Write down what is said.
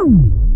Boom.